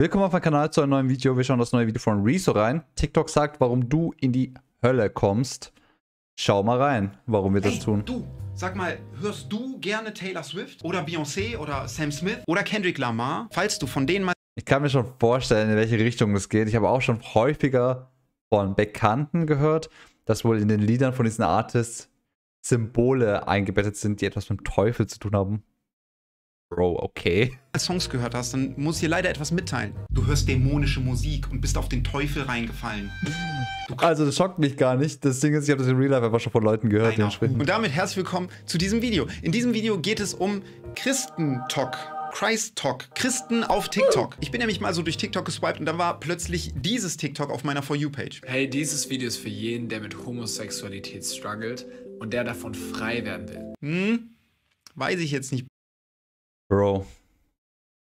Willkommen auf meinem Kanal zu einem neuen Video. Wir schauen das neue Video von Rezo rein. TikTok sagt, warum du in die Hölle kommst. Schau mal rein, warum wir das Hey, tun. Du, sag mal, hörst du gerne Taylor Swift oder Beyoncé oder Sam Smith oder Kendrick Lamar? Falls du von denen mal Ich kann mir schon vorstellen, in welche Richtung es geht. Ich habe auch schon häufiger von Bekannten gehört, dass wohl in den Liedern von diesen Artists Symbole eingebettet sind, die etwas mit dem Teufel zu tun haben. Bro, okay. Songs gehört hast, dann muss ich dir leider etwas mitteilen. Du hörst dämonische Musik und bist auf den Teufel reingefallen. Also das schockt mich gar nicht. Das Ding ist, ich habe das in Real Life einfach schon von Leuten gehört. einer dementsprechend. Und damit herzlich willkommen zu diesem Video. In diesem Video geht es um Christentalk. Christ Talk. Christen auf TikTok. Ich bin nämlich mal so durch TikTok geswiped und da war plötzlich dieses TikTok auf meiner For You-Page. Hey, dieses Video ist für jeden, der mit Homosexualität struggelt und der davon frei werden will. Hm? Weiß ich jetzt nicht. Bro.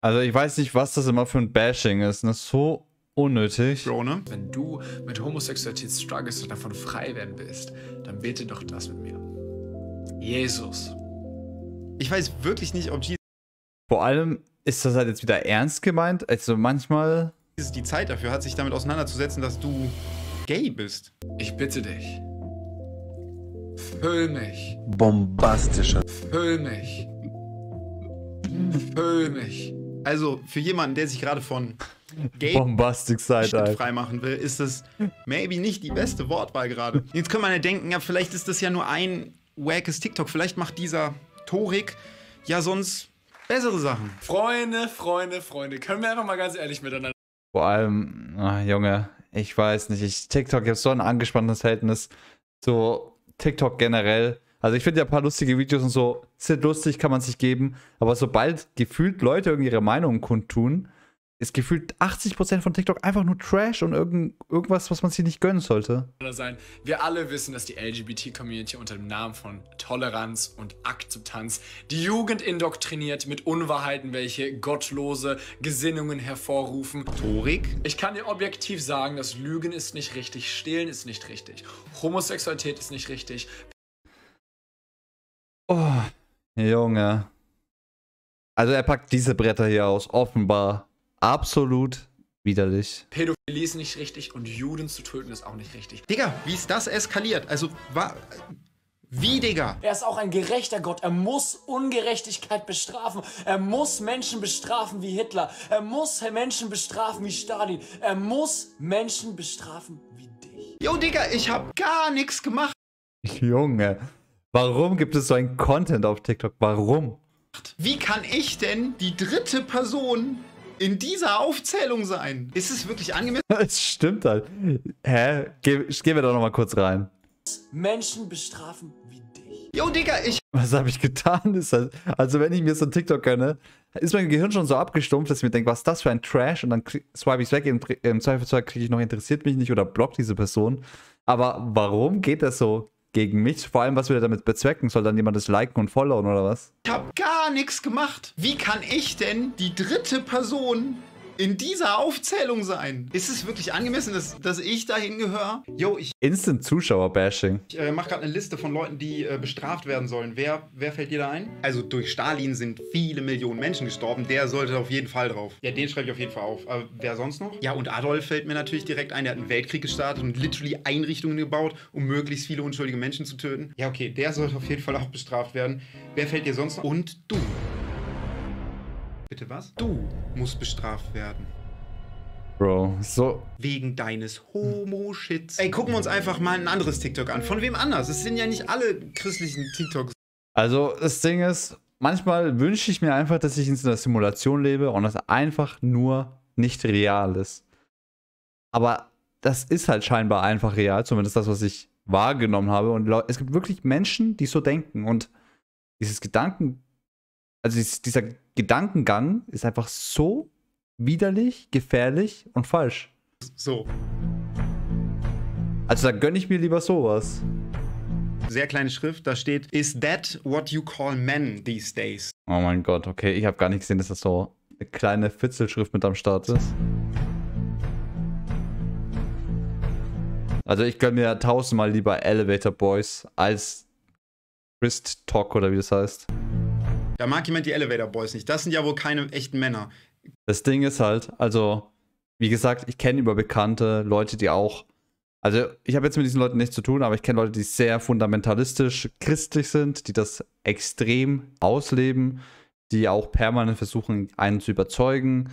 Also ich weiß nicht, was das immer für ein Bashing ist. Das ist so unnötig. Bro, ne? Wenn du mit Homosexualität struggles und davon frei werden willst, dann bete doch das mit mir. Jesus. Ich weiß wirklich nicht, ob Vor allem ist das halt jetzt wieder ernst gemeint. Also manchmal. Jesus die Zeit dafür hat, sich damit auseinanderzusetzen, dass du gay bist. Ich bitte dich. Füll mich. bombastischer Füll mich. Mich. Also für jemanden, der sich gerade von gay Bombastic Side freimachen will, ist das maybe nicht die beste Wortwahl gerade. Jetzt kann man ja denken, ja, vielleicht ist das ja nur ein wackes TikTok. Vielleicht macht dieser Torik ja sonst bessere Sachen. Freunde, Freunde, Freunde. Können wir einfach mal ganz ehrlich miteinander Vor allem, ah, Junge, ich weiß nicht. Ich, TikTok, ich habe so ein angespanntes Verhältnis zu TikTok generell. Also ich finde ja ein paar lustige Videos und so, sind lustig, kann man sich geben. Aber sobald gefühlt Leute irgendwie ihre Meinungen kundtun, ist gefühlt 80% von TikTok einfach nur Trash und irgend, irgendwas, was man sich nicht gönnen sollte. sein. Wir alle wissen, dass die LGBT-Community unter dem Namen von Toleranz und Akzeptanz die Jugend indoktriniert mit Unwahrheiten, welche gottlose Gesinnungen hervorrufen. Torik? Ich kann dir objektiv sagen, dass Lügen ist nicht richtig, Stehlen ist nicht richtig, Homosexualität ist nicht richtig, Oh, Junge. Also er packt diese Bretter hier aus, offenbar absolut widerlich. Pädophilie ist nicht richtig und Juden zu töten ist auch nicht richtig. Digga, wie ist das eskaliert? Also, wa wie, Digga? Er ist auch ein gerechter Gott. Er muss Ungerechtigkeit bestrafen. Er muss Menschen bestrafen wie Hitler. Er muss Menschen bestrafen wie Stalin. Er muss Menschen bestrafen wie dich. Yo, Digga, ich hab gar nichts gemacht. Junge. Warum gibt es so ein Content auf TikTok? Warum? Wie kann ich denn die dritte Person in dieser Aufzählung sein? Ist es wirklich angemessen? Es stimmt halt. Hä? Geh, gehen wir doch noch mal kurz rein. Menschen bestrafen wie dich. Yo, Digga, ich Was habe ich getan? Ist halt, also wenn ich mir so ein TikTok gönne, ist mein Gehirn schon so abgestumpft, dass ich mir denke, was ist das für ein Trash? Und dann swipe ich es weg. Im, im Zweifelsfall kriege ich noch interessiert mich nicht oder blockt diese Person. Aber warum geht das so gegen mich? Vor allem, was will er damit bezwecken? Soll dann jemand das liken und followen oder was? hab gar nichts gemacht. Wie kann ich denn die dritte Person in dieser Aufzählung sein? Ist es wirklich angemessen, dass, dass ich dahin gehöre? Yo, ich, Instant Zuschauer-Bashing. ich äh, mache gerade eine Liste von Leuten, die äh, bestraft werden sollen. Wer, wer fällt dir da ein? Also durch Stalin sind viele Millionen Menschen gestorben. Der sollte auf jeden Fall drauf. Ja, den schreibe ich auf jeden Fall auf. Aber wer sonst noch? Ja, und Adolf fällt mir natürlich direkt ein. Der hat einen Weltkrieg gestartet und literally Einrichtungen gebaut, um möglichst viele unschuldige Menschen zu töten. Ja, okay, der sollte auf jeden Fall auch bestraft werden. Wer fällt dir sonst noch? Und du. Bitte was? Du musst bestraft werden. Bro, so. Wegen deines Homo-Shits. Ey, gucken wir uns einfach mal ein anderes TikTok an. Von wem anders? Es sind ja nicht alle christlichen TikToks. Also, das Ding ist, manchmal wünsche ich mir einfach, dass ich in so einer Simulation lebe und das einfach nur nicht real ist. Aber das ist halt scheinbar einfach real, zumindest das, was ich wahrgenommen habe. Und es gibt wirklich Menschen, die so denken. Und dieses Gedanken, also dies- dieser Gedankengang ist einfach so widerlich, gefährlich und falsch. So, Also da gönne ich mir lieber sowas. sehr kleine Schrift, da steht, Is that what you call men these days? Oh mein Gott, okay, ich habe gar nicht gesehen, dass das so eine kleine Fitzelschrift mit am Start ist. Also ich gönne mir tausendmal lieber Elevator Boys als Christ Talk oder wie das heißt. Da mag jemand die Elevator Boys nicht. Das sind ja wohl keine echten Männer. Das Ding ist halt, also, wie gesagt, ich kenne über Bekannte Leute, die auch, also ich habe jetzt mit diesen Leuten nichts zu tun, aber ich kenne Leute, die sehr fundamentalistisch christlich sind, die das extrem ausleben, die auch permanent versuchen, einen zu überzeugen,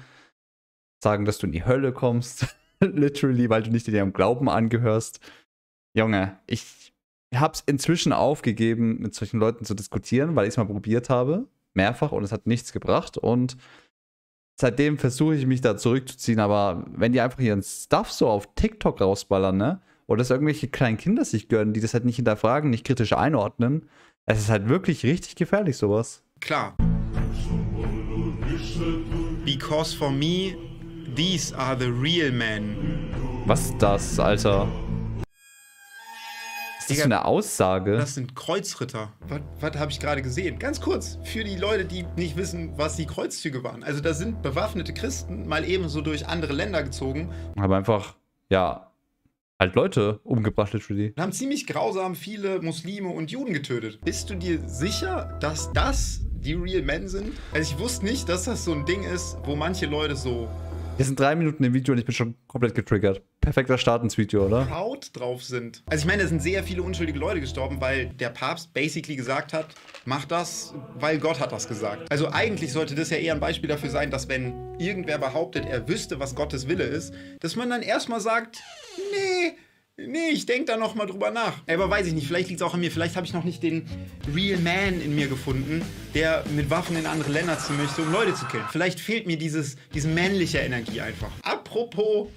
sagen, dass du in die Hölle kommst, literally, weil du nicht in ihrem Glauben angehörst. Junge, ich habe es inzwischen aufgegeben, mit solchen Leuten zu diskutieren, weil ich es mal probiert habe, mehrfach, und es hat nichts gebracht. Und seitdem versuche ich mich da zurückzuziehen, aber wenn die einfach ihren Stuff so auf TikTok rausballern, ne? Oder dass irgendwelche kleinen Kinder sich gönnen, die das halt nicht hinterfragen, nicht kritisch einordnen, es ist halt wirklich richtig gefährlich, sowas. Klar. Because for me, these are the real men. Was ist das, Alter? Ist das für eine Aussage? Das sind Kreuzritter. Was, was habe ich gerade gesehen? Ganz kurz, für die Leute, die nicht wissen, was die Kreuzzüge waren. Also da sind bewaffnete Christen mal eben so durch andere Länder gezogen. Haben einfach, ja, halt Leute umgebracht, literally. Und haben ziemlich grausam viele Muslime und Juden getötet. Bist du dir sicher, dass das die Real Men sind? Also ich wusste nicht, dass das so ein Ding ist, wo manche Leute so Wir sind drei Minuten im Video und ich bin schon komplett getriggert. Perfekter Start ins Video, oder? proud drauf sind. Also ich meine, da sind sehr viele unschuldige Leute gestorben, weil der Papst basically gesagt hat, mach das, weil Gott hat das gesagt. Also eigentlich sollte das ja eher ein Beispiel dafür sein, dass wenn irgendwer behauptet, er wüsste, was Gottes Wille ist, dass man dann erstmal sagt, nee, nee, ich denke da noch mal drüber nach. Aber weiß ich nicht, vielleicht liegt es auch an mir. Vielleicht habe ich noch nicht den Real Man in mir gefunden, der mit Waffen in andere Länder ziehen möchte, um Leute zu killen. Vielleicht fehlt mir dieses, diese männliche Energie einfach. Apropos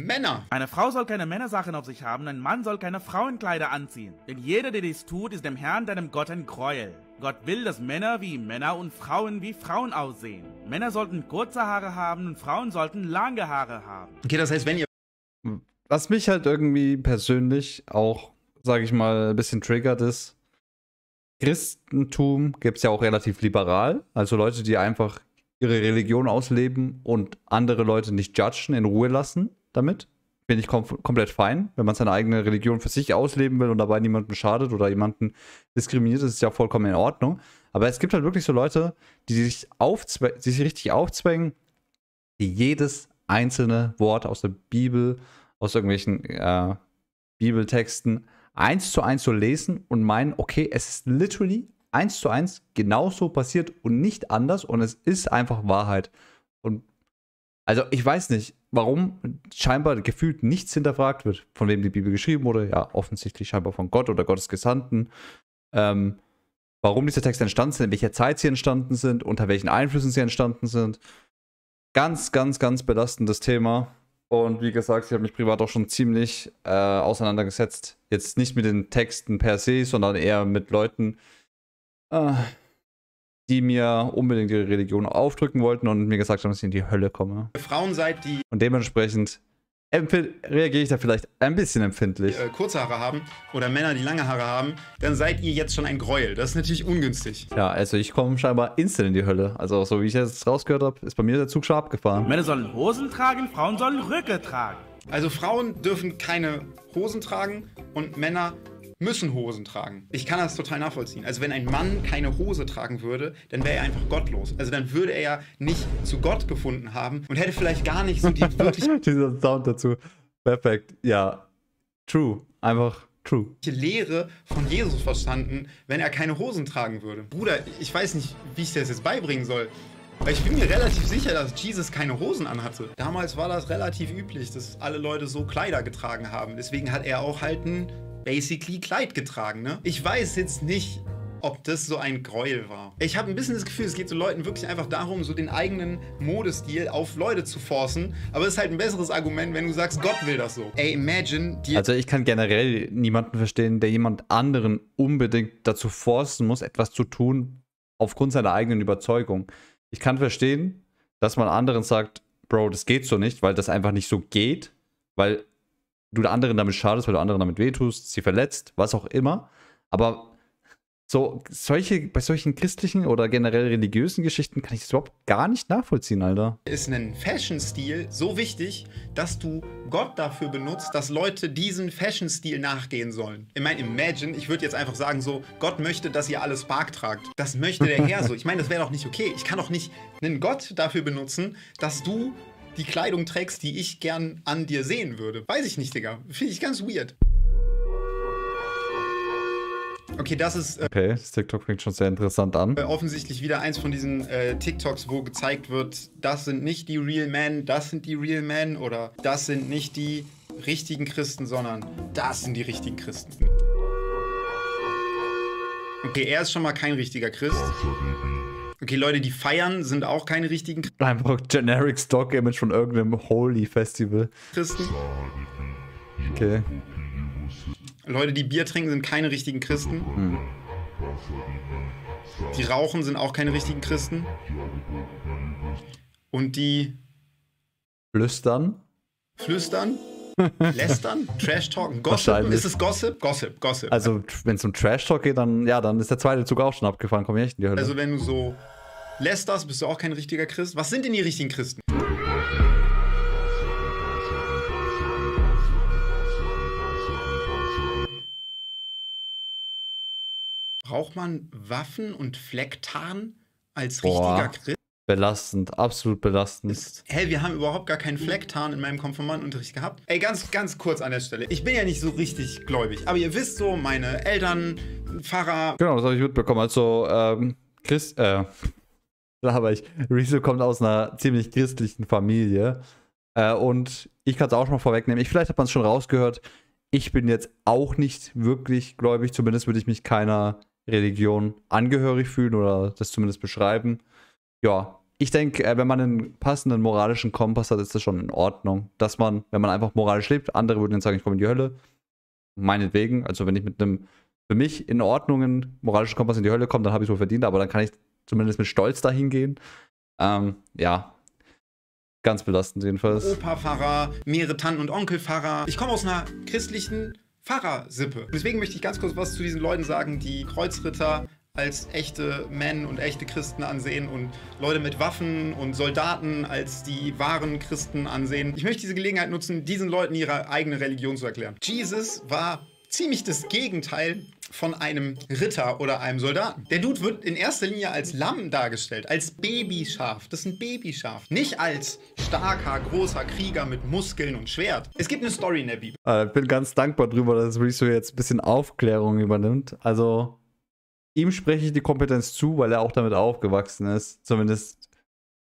Männer. Eine Frau soll keine Männersachen auf sich haben, ein Mann soll keine Frauenkleider anziehen. Denn jeder, der dies tut, ist dem Herrn, deinem Gott, ein Gräuel. Gott will, dass Männer wie Männer und Frauen wie Frauen aussehen. Männer sollten kurze Haare haben und Frauen sollten lange Haare haben. Okay, das heißt, wenn ihr Was mich halt irgendwie persönlich auch, sage ich mal, ein bisschen triggert ist, Christentum gibt es ja auch relativ liberal. Also Leute, die einfach ihre Religion ausleben und andere Leute nicht judgen, in Ruhe lassen damit. Bin ich kom komplett fein. Wenn man seine eigene Religion für sich ausleben will und dabei niemandem schadet oder jemanden diskriminiert, ist es ja vollkommen in Ordnung. Aber es gibt halt wirklich so Leute, die sich, die sich richtig aufzwängen, die jedes einzelne Wort aus der Bibel, aus irgendwelchen äh, Bibeltexten eins zu eins so lesen und meinen, okay, es ist literally eins zu eins genauso passiert und nicht anders und es ist einfach Wahrheit. Und also ich weiß nicht, warum scheinbar gefühlt nichts hinterfragt wird, von wem die Bibel geschrieben wurde. Ja, offensichtlich scheinbar von Gott oder Gottes Gesandten. Ähm, warum diese Texte entstanden sind, in welcher Zeit sie entstanden sind, unter welchen Einflüssen sie entstanden sind. Ganz, ganz, ganz belastendes Thema. Und wie gesagt, ich habe mich privat auch schon ziemlich äh, auseinandergesetzt. Jetzt nicht mit den Texten per se, sondern eher mit Leuten, äh, die mir unbedingt ihre Religion aufdrücken wollten und mir gesagt haben, dass ich in die Hölle komme. Frauen seid, die Und dementsprechend reagiere ich da vielleicht ein bisschen empfindlich. äh, kurze Haare haben oder Männer, die lange Haare haben, dann seid ihr jetzt schon ein Gräuel. Das ist natürlich ungünstig. Ja, also ich komme scheinbar instant in die Hölle. Also so wie ich jetzt rausgehört habe, ist bei mir der Zug schon abgefahren. Männer sollen Hosen tragen, Frauen sollen Röcke tragen. Also Frauen dürfen keine Hosen tragen und Männer müssen Hosen tragen. Ich kann das total nachvollziehen. Also wenn ein Mann keine Hose tragen würde, dann wäre er einfach gottlos. Also dann würde er ja nicht zu Gott gefunden haben und hätte vielleicht gar nicht so die wirklich Dieser Sound dazu. Perfekt. Ja, true. Einfach true. Lehre von Jesus verstanden, wenn er keine Hosen tragen würde. Bruder, ich weiß nicht, wie ich dir das jetzt beibringen soll. Weil ich bin mir relativ sicher, dass Jesus keine Hosen anhatte. Damals war das relativ üblich, dass alle Leute so Kleider getragen haben. Deswegen hat er auch halt ein basically Kleid getragen, ne? Ich weiß jetzt nicht, ob das so ein Gräuel war. Ich habe ein bisschen das Gefühl, es geht so Leuten wirklich einfach darum, so den eigenen Modestil auf Leute zu forcen. Aber es ist halt ein besseres Argument, wenn du sagst, Gott will das so. Ey, imagine, dir Also ich kann generell niemanden verstehen, der jemand anderen unbedingt dazu forcen muss, etwas zu tun, aufgrund seiner eigenen Überzeugung. Ich kann verstehen, dass man anderen sagt, Bro, das geht so nicht, weil das einfach nicht so geht, weil du anderen damit schadest, weil du anderen damit wehtust, sie verletzt, was auch immer. Aber so, solche, bei solchen christlichen oder generell religiösen Geschichten kann ich das überhaupt gar nicht nachvollziehen, Alter. Ist ein Fashion-Stil so wichtig, dass du Gott dafür benutzt, dass Leute diesen Fashion-Stil nachgehen sollen? Ich meine, imagine, ich würde jetzt einfach sagen so, Gott möchte, dass ihr alles Spark tragt. Das möchte der Herr so. Ich meine, das wäre doch nicht okay. Ich kann doch nicht einen Gott dafür benutzen, dass du die Kleidung trägst, die ich gern an dir sehen würde. Weiß ich nicht, Digga. Finde ich ganz weird. Okay, das ist äh, Okay, das TikTok fängt schon sehr interessant an. offensichtlich wieder eins von diesen äh, TikToks, wo gezeigt wird, das sind nicht die Real Men, das sind die Real Men oder das sind nicht die richtigen Christen, sondern das sind die richtigen Christen. Okay, er ist schon mal kein richtiger Christ. Okay, Leute, die feiern, sind auch keine richtigen Einfach generic Stock Image von irgendeinem Holy Festival. Christen. Okay. Leute, die Bier trinken, sind keine richtigen Christen. Die rauchen, sind auch keine richtigen Christen. Und die Flüstern. flüstern, lästern, Trash talken, Gossip. Ist es Gossip? Gossip, Gossip. Also, wenn es um Trash Talk geht, dann, ja, dann ist der zweite Zug auch schon abgefahren. Komm ich echt in die Hölle. Also wenn du so lästerst, bist du auch kein richtiger Christ. Was sind denn die richtigen Christen? Braucht man Waffen und Flecktarn als Boah. richtiger Christ? belastend, absolut belastend. Hä, wir haben überhaupt gar keinen Flecktarn in meinem Konfirmandenunterricht gehabt. Ey, ganz, ganz kurz an der Stelle. Ich bin ja nicht so richtig gläubig, aber ihr wisst so, meine Eltern, Pfarrer, Genau, das habe ich mitbekommen. Also, ähm, Christ, äh, laber ich. Rezo kommt aus einer ziemlich christlichen Familie. Äh, und ich kann es auch schon mal vorwegnehmen. Ich, vielleicht hat man es schon rausgehört. Ich bin jetzt auch nicht wirklich gläubig. Zumindest würde ich mich keiner Religion angehörig fühlen oder das zumindest beschreiben. Ja, ich denke, äh, wenn man einen passenden moralischen Kompass hat, ist das schon in Ordnung. Dass man, wenn man einfach moralisch lebt, andere würden jetzt sagen, ich komme in die Hölle. Meinetwegen. Also, wenn ich mit einem für mich in Ordnung moralischen Kompass in die Hölle komme, dann habe ich es wohl verdient, aber dann kann ich zumindest mit Stolz dahin gehen. Ähm, ja. Ganz belastend jedenfalls. Opa-Pfarrer, mehrere Tanten- und Onkelpfarrer. Ich komme aus einer christlichen Pfarrersippe. Deswegen möchte ich ganz kurz was zu diesen Leuten sagen, die Kreuzritter als echte Männer und echte Christen ansehen und Leute mit Waffen und Soldaten als die wahren Christen ansehen. Ich möchte diese Gelegenheit nutzen, diesen Leuten ihre eigene Religion zu erklären. Jesus war ziemlich das Gegenteil von einem Ritter oder einem Soldaten. Der Dude wird in erster Linie als Lamm dargestellt, als Babyschaf. Das ist ein Babyschaf. Nicht als starker, großer Krieger mit Muskeln und Schwert. Es gibt eine Story in der Bibel. Äh, bin ganz dankbar drüber, dass Rezo jetzt ein bisschen Aufklärung übernimmt. Also, ihm spreche ich die Kompetenz zu, weil er auch damit aufgewachsen ist. Zumindest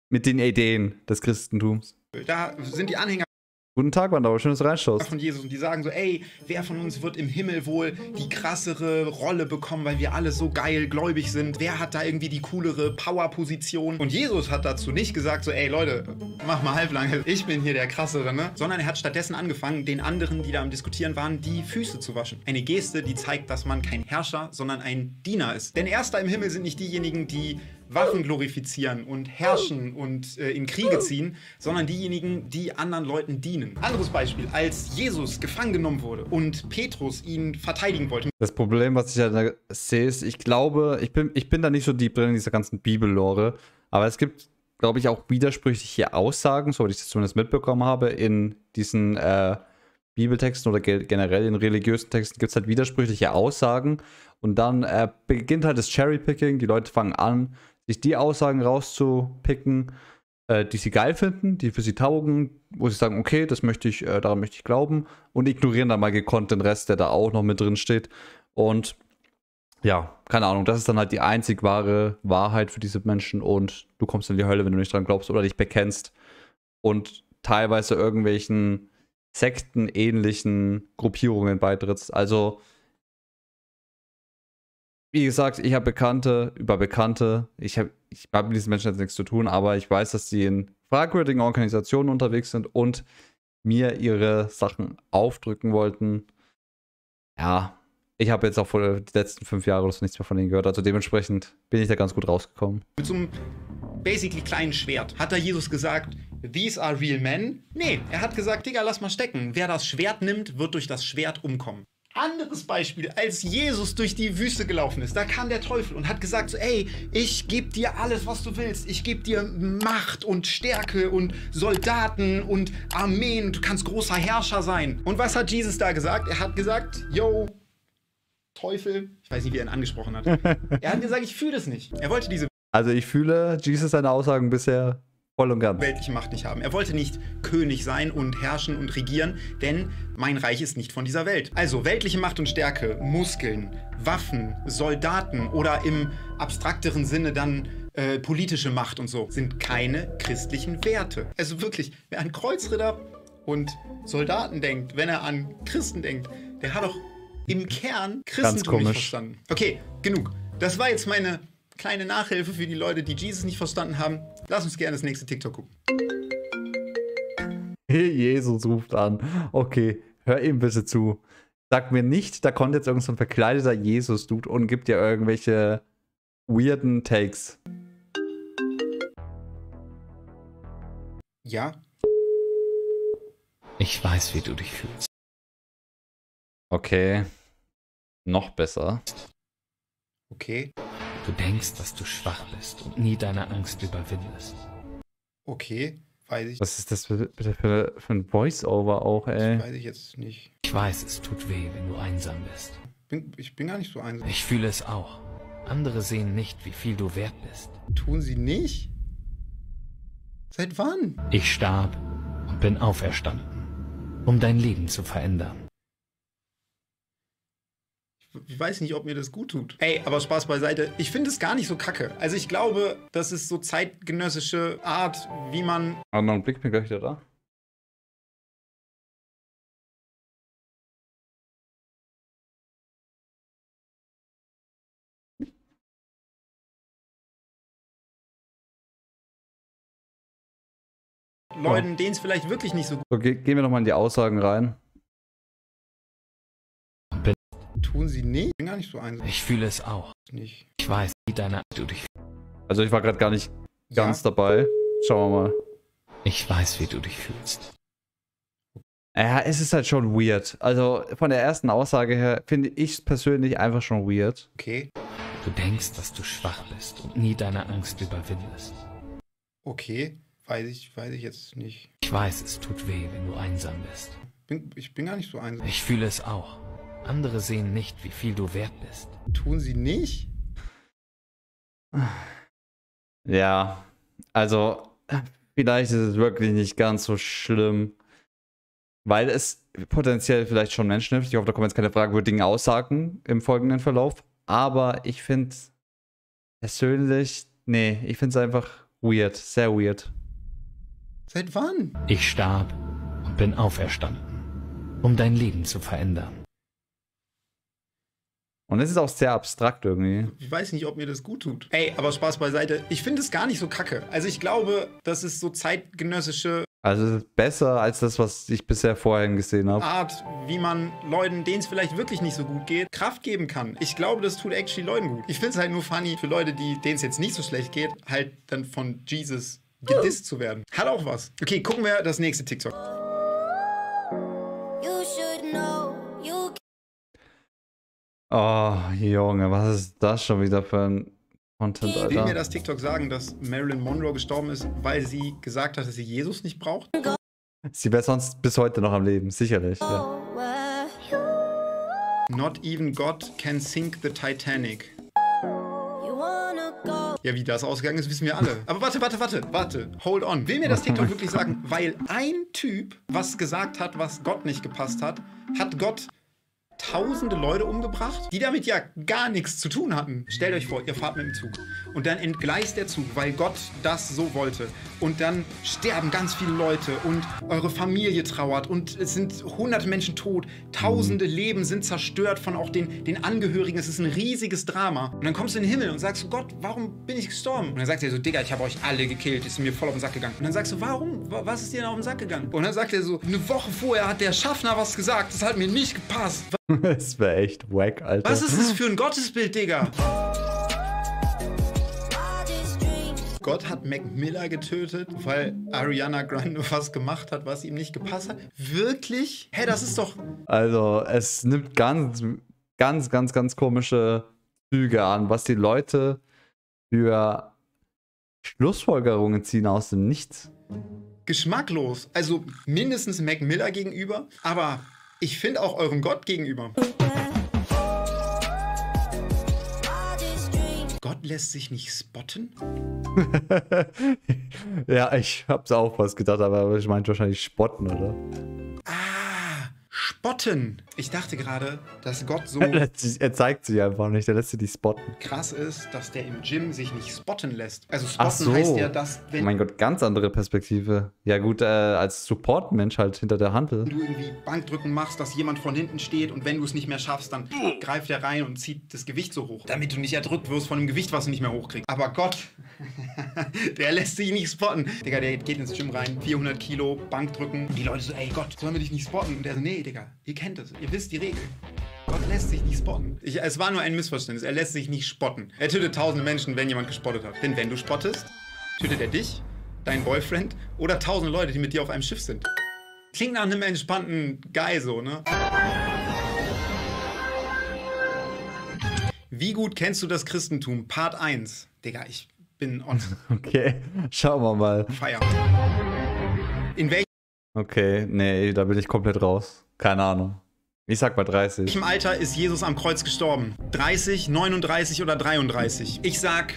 mit den Ideen des Christentums. Da sind die Anhänger Guten Tag, Wandauer. Schön, dass du reinschaust. von Jesus und die sagen so, ey, wer von uns wird im Himmel wohl die krassere Rolle bekommen, weil wir alle so geil gläubig sind? Wer hat da irgendwie die coolere Power-Position? Und Jesus hat dazu nicht gesagt so, ey Leute, mach mal halblange, ich bin hier der krassere, ne? Sondern er hat stattdessen angefangen, den anderen, die da am Diskutieren waren, die Füße zu waschen. Eine Geste, die zeigt, dass man kein Herrscher, sondern ein Diener ist. Denn Erster im Himmel sind nicht diejenigen, die Waffen glorifizieren und herrschen und äh, in Kriege ziehen, sondern diejenigen, die anderen Leuten dienen. Anderes Beispiel, als Jesus gefangen genommen wurde und Petrus ihn verteidigen wollte. Das Problem, was ich da sehe, ist, ich glaube, ich bin, ich bin da nicht so deep drin in dieser ganzen Bibellore, aber es gibt, glaube ich, auch widersprüchliche Aussagen, so wie ich das zumindest mitbekommen habe, in diesen äh, Bibeltexten oder ge generell in religiösen Texten gibt es halt widersprüchliche Aussagen und dann äh, beginnt halt das Cherrypicking, die Leute fangen an, sich die Aussagen rauszupicken, äh, die sie geil finden, die für sie taugen, wo sie sagen, okay, das möchte ich, äh, daran möchte ich glauben und ignorieren dann mal gekonnt den Rest, der da auch noch mit drin steht. Und ja, keine Ahnung, das ist dann halt die einzig wahre Wahrheit für diese Menschen und du kommst in die Hölle, wenn du nicht dran glaubst oder dich bekennst und teilweise irgendwelchen sektenähnlichen Gruppierungen beitrittst. Also wie gesagt, ich habe Bekannte über Bekannte. Ich habe ich hab mit diesen Menschen jetzt nichts zu tun, aber ich weiß, dass sie in fragwürdigen Organisationen unterwegs sind und mir ihre Sachen aufdrücken wollten. Ja, ich habe jetzt auch vor die letzten fünf Jahre oder so nichts mehr von ihnen gehört. Also dementsprechend bin ich da ganz gut rausgekommen. Mit so einem basically kleinen Schwert. Hat da Jesus gesagt, these are real men? Nee, er hat gesagt, Digga, lass mal stecken. Wer das Schwert nimmt, wird durch das Schwert umkommen. Anderes Beispiel, als Jesus durch die Wüste gelaufen ist, da kam der Teufel und hat gesagt, so, ey, ich gebe dir alles, was du willst. Ich gebe dir Macht und Stärke und Soldaten und Armeen. Du kannst großer Herrscher sein. Und was hat Jesus da gesagt? Er hat gesagt, yo, Teufel, ich weiß nicht, wie er ihn angesprochen hat. er hat gesagt, ich fühle das nicht. Er wollte diese Also ich fühle Jesus seine Aussagen bisher voll und ganz. weltliche Macht nicht haben. Er wollte nicht König sein und herrschen und regieren, denn mein Reich ist nicht von dieser Welt. Also weltliche Macht und Stärke, Muskeln, Waffen, Soldaten oder im abstrakteren Sinne dann äh, politische Macht und so sind keine christlichen Werte. Also wirklich, wer an Kreuzritter und Soldaten denkt, wenn er an Christen denkt, der hat doch im Kern Christentum nicht komisch. verstanden. Okay, genug. Das war jetzt meine kleine Nachhilfe für die Leute, die Jesus nicht verstanden haben. Lass uns gerne das nächste TikTok gucken. Jesus ruft an. Okay, hör ihm bitte zu. Sag mir nicht, da kommt jetzt irgend so ein verkleideter Jesus-Dude und gibt dir irgendwelche weirden Takes. Ja, Ich weiß, wie du dich fühlst. Okay. Noch besser. okay, Du denkst, dass du schwach bist und nie deine Angst überwindest. okay, weiß ich, Was ist das für- bitte für, für ein Voice-Over auch, ey? weiß ich jetzt nicht. Ich weiß, es tut weh, wenn du einsam bist. Bin, ich bin gar nicht so einsam. Ich fühle es auch. Andere sehen nicht, wie viel du wert bist. Tun sie nicht? Seit wann? Ich starb und bin auferstanden, um dein Leben zu verändern. Ich weiß nicht, ob mir das gut tut. Ey, aber Spaß beiseite. Ich finde es gar nicht so kacke. Also ich glaube, das ist so zeitgenössische Art, wie man Ah, noch ein Blick mir gleich wieder da. Leuten, denen es vielleicht wirklich nicht so gut So, ge gehen wir nochmal in die Aussagen rein. Tun sie nicht. Ich bin gar nicht so einsam. Ich fühle es auch. Nicht. Ich weiß, wie deine du dich. Also ich war gerade gar nicht ganz Ja. dabei. Schauen wir mal. Ich weiß, wie du dich fühlst. Ja, es ist halt schon weird. Also von der ersten Aussage her finde ich es persönlich einfach schon weird. Okay, Du denkst, dass du schwach bist und nie deine Angst überwindest. okay, weiß ich, weiß ich jetzt nicht. Ich weiß, es tut weh, wenn du einsam bist. Bin, ich bin gar nicht so einsam. Ich fühle es auch. Andere sehen nicht, wie viel du wert bist. Tun sie nicht? Ja, also vielleicht ist es wirklich nicht ganz so schlimm, weil es potenziell vielleicht schon Menschen hilft. Ich hoffe, da kommen jetzt keine fragwürdigen Aussagen im folgenden Verlauf. Aber ich finde persönlich, nee, ich finde es einfach weird, sehr weird. Seit wann? Ich starb und bin auferstanden, um dein Leben zu verändern. Und es ist auch sehr abstrakt irgendwie. Ich weiß nicht, ob mir das gut tut. Ey, aber Spaß beiseite. Ich finde es gar nicht so kacke. Also ich glaube, das ist so zeitgenössische Also es ist besser als das, was ich bisher vorhin gesehen habe. Art, wie man Leuten, denen es vielleicht wirklich nicht so gut geht, Kraft geben kann. Ich glaube, das tut actually Leuten gut. Ich finde es halt nur funny für Leute, die denen es jetzt nicht so schlecht geht, halt dann von Jesus gedisst zu werden. Hat auch was. Okay, gucken wir das nächste TikTok. Oh, Junge, was ist das schon wieder für ein Content, Will mir Alter? das TikTok sagen, dass Marilyn Monroe gestorben ist, weil sie gesagt hat, dass sie Jesus nicht braucht? Sie wäre sonst bis heute noch am Leben, sicherlich. Ja. Not even God can sink the Titanic. Ja, wie das ausgegangen ist, wissen wir alle. Aber warte, warte, warte, warte. Hold on. Will mir das TikTok wirklich sagen, weil ein Typ was gesagt hat, was Gott nicht gepasst hat, hat Gott tausende Leute umgebracht, die damit ja gar nichts zu tun hatten. Stellt euch vor, ihr fahrt mit dem Zug und dann entgleist der Zug, weil Gott das so wollte. Und dann sterben ganz viele Leute und eure Familie trauert und es sind hunderte Menschen tot, tausende Leben sind zerstört von auch den, den Angehörigen. Es ist ein riesiges Drama. Und dann kommst du in den Himmel und sagst, Gott, warum bin ich gestorben? Und dann sagt er so, Digga, ich habe euch alle gekillt, ist mir voll auf den Sack gegangen. Und dann sagst du, warum? Wa- Was ist dir denn auf den Sack gegangen? Und dann sagt er so, eine Woche vorher hat der Schaffner was gesagt, das hat mir nicht gepasst. Das wäre echt wack, Alter. Was ist das für ein Gottesbild, Digga? Gott hat Mac Miller getötet, weil Ariana Grande was gemacht hat, was ihm nicht gepasst hat. Wirklich? Hä, das ist doch. Also, es nimmt ganz, ganz, ganz, ganz komische Züge an, was die Leute für Schlussfolgerungen ziehen aus dem Nichts. geschmacklos. Also mindestens Mac Miller gegenüber, aber ich finde auch eurem Gott gegenüber. Gott lässt sich nicht spotten? ja, ich hab's auch was gedacht, aber ich meinte wahrscheinlich spotten, oder? Spotten. Ich dachte gerade, dass Gott so Er zeigt sich einfach nicht, er lässt sich nicht spotten. krass ist, dass der im Gym sich nicht spotten lässt. Also spotten so. heißt ja, dass Oh wenn mein Gott, ganz andere Perspektive. Ja gut, äh, als Support-Mensch halt hinter der Handel. du irgendwie Bankdrücken machst, dass jemand von hinten steht und wenn du es nicht mehr schaffst, dann greift er rein und zieht das Gewicht so hoch, damit du nicht erdrückt wirst von dem Gewicht, was du nicht mehr hochkriegst. Aber Gott, der lässt sich nicht spotten. Digga, der geht ins Gym rein, 400 Kilo Bankdrücken die Leute so, ey Gott, sollen wir dich nicht spotten? Und er so, nee, Digga, ihr kennt es, ihr wisst die Regel. Gott lässt sich nicht spotten. Ich, es war nur ein Missverständnis. Er lässt sich nicht spotten. Er tötet tausende Menschen, wenn jemand gespottet hat. Denn wenn du spottest, tötet er dich, deinen Boyfriend oder tausende Leute, die mit dir auf einem Schiff sind. Klingt nach einem entspannten Guy so, ne? Wie gut kennst du das Christentum? Part 1. Digga, ich bin on Okay, schauen wir mal. fire. In welchem Okay, nee, da bin ich komplett raus. Keine Ahnung. Ich sag mal 30. Alter ist Jesus am Kreuz gestorben? 30, 39 oder 33? Ich sag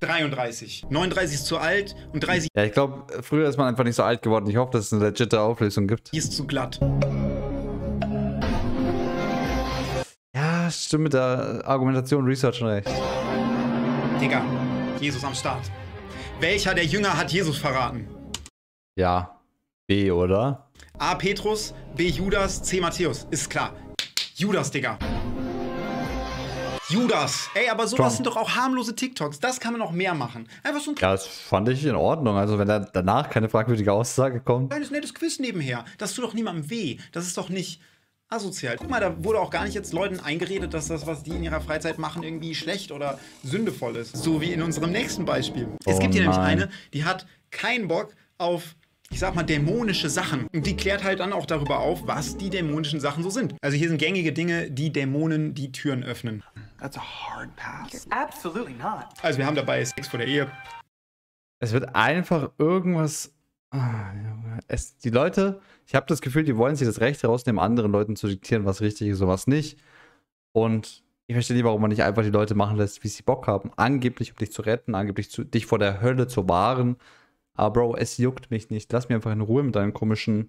33. 39 ist zu alt und 30 Ja, ich glaube, früher ist man einfach nicht so alt geworden. Ich hoffe, dass es eine legitte Auflösung gibt. ist zu glatt. Ja, stimmt mit der Argumentation Research recht. Digga, Jesus am Start. Welcher der Jünger hat Jesus verraten? Ja. B, oder? A. Petrus, B. Judas, C. Matthäus. Ist klar. Judas, Digga. Judas. Ey, aber sowas Strong. sind doch auch harmlose TikToks. Das kann man noch mehr machen. Einfach so ein Ja, das fand ich in Ordnung. Also, wenn da danach keine fragwürdige Aussage kommt. kleines, nettes Quiz nebenher. Das tut doch niemandem weh. Das ist doch nicht asozial. Guck mal, da wurde auch gar nicht jetzt Leuten eingeredet, dass das, was die in ihrer Freizeit machen, irgendwie schlecht oder sündevoll ist. So wie in unserem nächsten Beispiel. es Oh gibt hier nämlich nein. eine, die hat keinen Bock auf, ich sag mal, dämonische Sachen. Und die klärt halt dann auch darüber auf, was die dämonischen Sachen so sind. Also hier sind gängige Dinge, die Dämonen die Türen öffnen. That's a hard pass. Absolutely not. Also wir haben dabei Sex vor der Ehe. Es wird einfach irgendwas. Ah, es, die Leute, ich habe das Gefühl, die wollen sich das Recht rausnehmen, anderen Leuten zu diktieren, was richtig ist und was nicht. Und ich verstehe nicht, warum man nicht einfach die Leute machen lässt, wie sie Bock haben. Angeblich, um dich zu retten, angeblich zu, dich vor der Hölle zu wahren. Aber Bro, es juckt mich nicht. Lass mich einfach in Ruhe mit deinen komischen,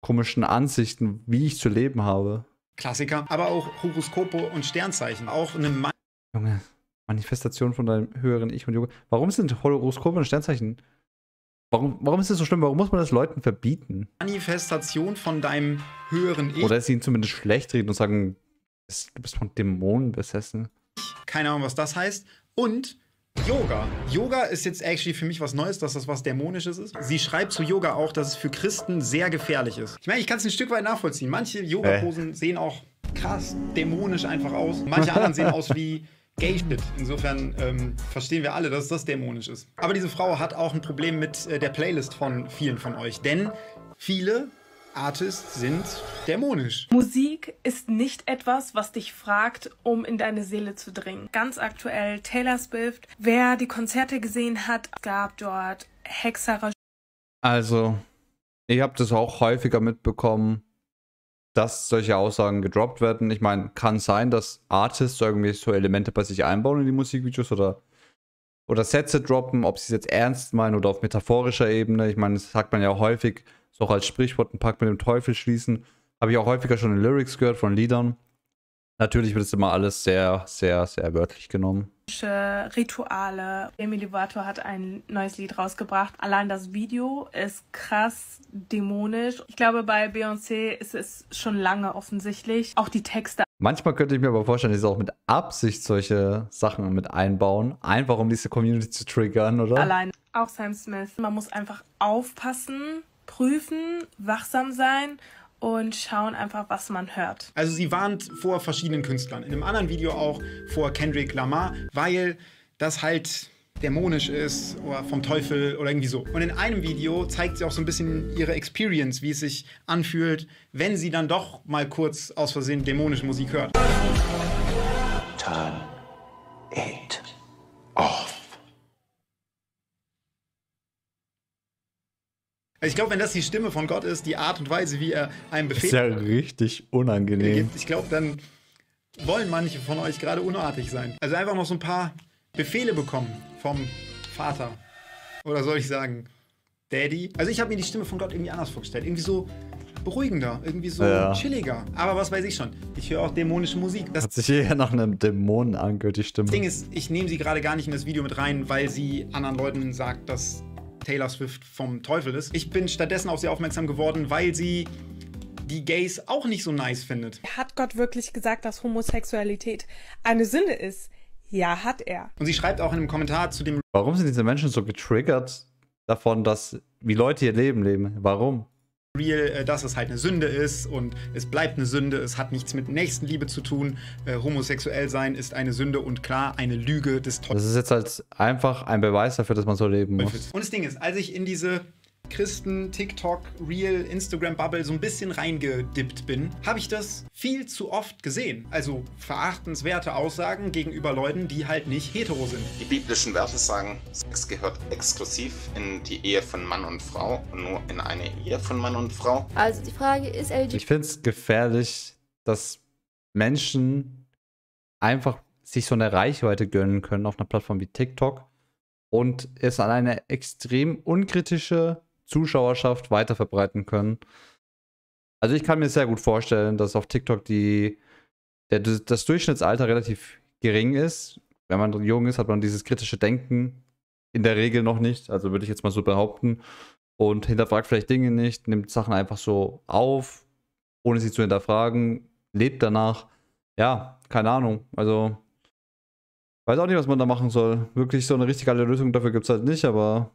komischen Ansichten, wie ich zu leben habe. Klassiker. Aber auch Horoskope und Sternzeichen. Auch eine Ma Junge, Manifestation von deinem höheren Ich und Junge. Warum sind Horoskope und Sternzeichen? Warum, warum ist das so schlimm? Warum muss man das Leuten verbieten? Manifestation von deinem höheren Ich. Oder sie ihnen zumindest schlecht reden und sagen, du bist von Dämonen besessen. Keine Ahnung, was das heißt. Und Yoga. Yoga ist jetzt actually für mich was Neues, dass das was Dämonisches ist. Sie schreibt zu Yoga auch, dass es für Christen sehr gefährlich ist. Ich meine, ich kann es ein Stück weit nachvollziehen. Manche Yoga-Posen sehen auch krass dämonisch einfach aus. Manche anderen sehen aus wie Gay-Shit. Insofern ähm, verstehen wir alle, dass das dämonisch ist. Aber diese Frau hat auch ein Problem mit äh, der Playlist von vielen von euch. Denn viele Artists sind dämonisch. Musik ist nicht etwas, was dich fragt, um in deine Seele zu dringen. Ganz aktuell Taylor Swift. Wer die Konzerte gesehen hat, gab dort Hexerei. Also, ich habe das auch häufiger mitbekommen, dass solche Aussagen gedroppt werden. Ich meine, kann sein, dass Artists irgendwie so Elemente bei sich einbauen in die Musikvideos oder, oder Sätze droppen, ob sie es jetzt ernst meinen oder auf metaphorischer Ebene. Ich meine, das sagt man ja häufig, so auch als Sprichwort, einen Pakt mit dem Teufel schließen. Habe ich auch häufiger schon in Lyrics gehört von Liedern. Natürlich wird es immer alles sehr, sehr, sehr wörtlich genommen. Rituale. Demi Lovato hat ein neues Lied rausgebracht. Allein das Video ist krass dämonisch. Ich glaube, bei Beyoncé ist es schon lange offensichtlich. Auch die Texte Manchmal könnte ich mir aber vorstellen, dass sie auch mit Absicht solche Sachen mit einbauen, einfach um diese Community zu triggern, oder? allein. Auch Sam Smith. Man muss einfach aufpassen, prüfen, wachsam sein und schauen einfach, was man hört. Also sie warnt vor verschiedenen Künstlern. In einem anderen Video auch vor Kendrick Lamar, weil das halt dämonisch ist oder vom Teufel oder irgendwie so. Und in einem Video zeigt sie auch so ein bisschen ihre Experience, wie es sich anfühlt, wenn sie dann doch mal kurz aus Versehen dämonische Musik hört. Turn it off. Also ich glaube, wenn das die Stimme von Gott ist, die Art und Weise, wie er einem Ist Befehl ja richtig unangenehm. gibt, ich glaube, dann wollen manche von euch gerade unartig sein. Also einfach noch so ein paar Befehle bekommen vom Vater. Oder soll ich sagen, Daddy? Also ich habe mir die Stimme von Gott irgendwie anders vorgestellt. Irgendwie so beruhigender, irgendwie so Ja. chilliger. Aber was weiß ich schon. Ich höre auch dämonische Musik. Das Hat sich eher nach einem Dämonen angehört, die Stimme. Ding ist, ich nehme sie gerade gar nicht in das Video mit rein, weil sie anderen Leuten sagt, dass Taylor Swift vom Teufel ist. Ich bin stattdessen auf sie aufmerksam geworden, weil sie die Gays auch nicht so nice findet. Hat Gott wirklich gesagt, dass Homosexualität eine Sünde ist? Ja, hat er. Und sie schreibt auch in einem Kommentar zu dem Warum sind diese Menschen so getriggert davon, dass wie Leute ihr Leben leben? Warum? Real, äh, dass es halt eine Sünde ist und es bleibt eine Sünde, es hat nichts mit Nächstenliebe zu tun. Äh, homosexuell sein ist eine Sünde und klar eine Lüge des Das ist jetzt halt einfach ein Beweis dafür, dass man so leben muss. Teufels. Und das Ding ist, als ich in diese Christen, TikTok, Real, Instagram-Bubble so ein bisschen reingedippt bin, habe ich das viel zu oft gesehen. Also verachtenswerte Aussagen gegenüber Leuten, die halt nicht hetero sind. Die biblischen Werte sagen, Sex gehört exklusiv in die Ehe von Mann und Frau und nur in eine Ehe von Mann und Frau. Also die Frage ist LGBT. Ich finde es gefährlich, dass Menschen einfach sich so eine Reichweite gönnen können auf einer Plattform wie TikTok und es an eine extrem unkritische Zuschauerschaft weiterverbreiten können. Also ich kann mir sehr gut vorstellen, dass auf TikTok die, der, das Durchschnittsalter relativ gering ist. Wenn man jung ist, hat man dieses kritische Denken in der Regel noch nicht. Also würde ich jetzt mal so behaupten. Und hinterfragt vielleicht Dinge nicht, nimmt Sachen einfach so auf, ohne sie zu hinterfragen, lebt danach. Ja, keine Ahnung. Also, weiß auch nicht, was man da machen soll. Wirklich so eine richtig geile Lösung dafür gibt es halt nicht, aber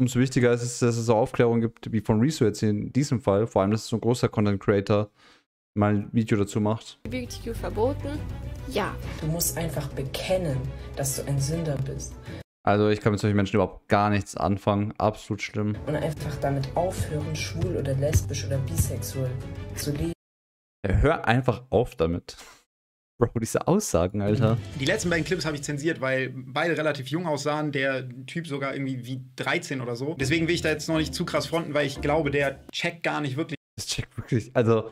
umso wichtiger ist es, dass es so Aufklärung gibt, wie von Rezo jetzt in diesem Fall. Vor allem, dass so ein großer Content Creator mal ein Video dazu macht. LGBTQ verboten? Ja. Du musst einfach bekennen, dass du ein Sünder bist. Also, ich kann mit solchen Menschen überhaupt gar nichts anfangen. Absolut schlimm. Und einfach damit aufhören, schwul oder lesbisch oder bisexuell zu leben. Ja, hör einfach auf damit. Bro, diese Aussagen, Alter. Die letzten beiden Clips habe ich zensiert, weil beide relativ jung aussahen. Der Typ sogar irgendwie wie 13 oder so. Deswegen will ich da jetzt noch nicht zu krass fronten, weil ich glaube, der checkt gar nicht wirklich, Das checkt wirklich. Also,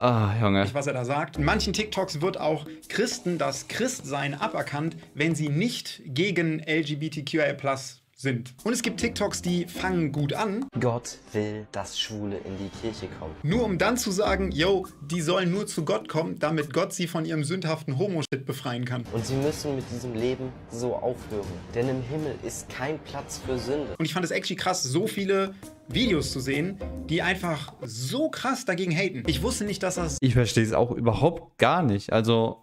ah, Junge. was er da sagt. In manchen TikToks wird auch Christen das Christsein aberkannt, wenn sie nicht gegen LGBTQIA sind. Und es gibt TikToks, die fangen gut an, Gott will, dass Schwule in die Kirche kommen. nur um dann zu sagen, yo, die sollen nur zu Gott kommen, damit Gott sie von ihrem sündhaften Homo-Shit befreien kann. Und sie müssen mit diesem Leben so aufhören. Denn im Himmel ist kein Platz für Sünde. Und ich fand es actually krass, so viele Videos zu sehen, die einfach so krass dagegen haten. Ich wusste nicht, dass das Ich verstehe es auch überhaupt gar nicht. Also,